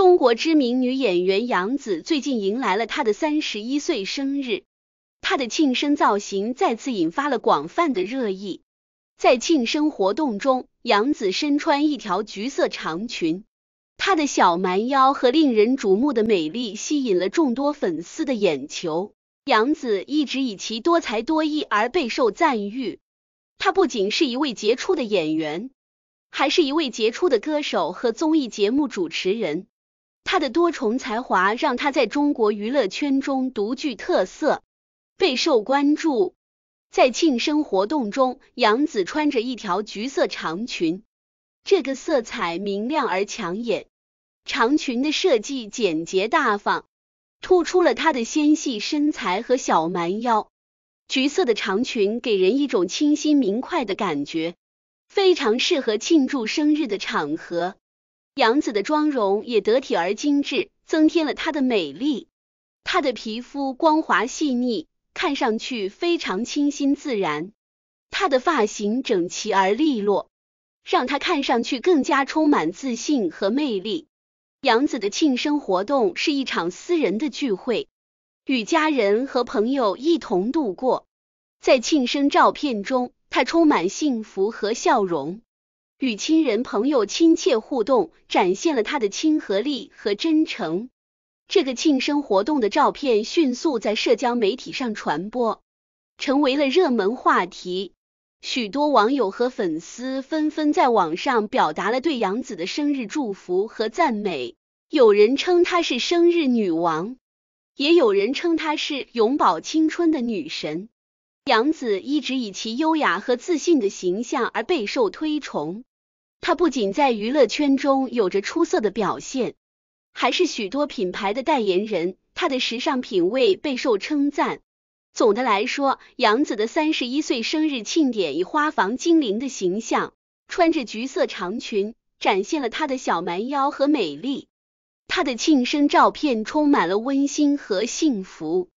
中国知名女演员杨紫最近迎来了她的三十一岁生日，她的庆生造型再次引发了广泛的热议。在庆生活动中，杨紫身穿一条橘色长裙，她的小蛮腰和令人瞩目的美丽吸引了众多粉丝的眼球。杨紫一直以其多才多艺而备受赞誉，她不仅是一位杰出的演员，还是一位杰出的歌手和综艺节目主持人。她的多重才华让她在中国娱乐圈中独具特色，备受关注。在庆生活动中，杨紫穿着一条橘色长裙，这个色彩明亮而抢眼。长裙的设计简洁大方，突出了她的纤细身材和小蛮腰。橘色的长裙给人一种清新明快的感觉，非常适合庆祝生日的场合。杨紫的妆容也得体而精致，增添了她的美丽。她的皮肤光滑细腻，看上去非常清新自然。她的发型整齐而利落，让她看上去更加充满自信和魅力。杨紫的庆生活动是一场私人的聚会，与家人和朋友一同度过。在庆生照片中，她充满幸福和笑容。与亲人朋友亲切互动，展现了他的亲和力和真诚。这个庆生活动的照片迅速在社交媒体上传播，成为了热门话题。许多网友和粉丝纷纷在网上表达了对杨紫的生日祝福和赞美。有人称她是生日女王，也有人称她是永葆青春的女神。杨紫一直以其优雅和自信的形象而备受推崇。她不仅在娱乐圈中有着出色的表现，还是许多品牌的代言人。她的时尚品味备受称赞。总的来说，杨紫的三十一岁生日庆典以花房精灵的形象，穿着橘色长裙，展现了她的小蛮腰和美丽。她的庆生照片充满了温馨和幸福，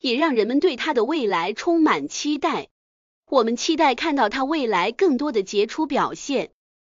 也让人们对她的未来充满期待。我们期待看到她未来更多的杰出表现。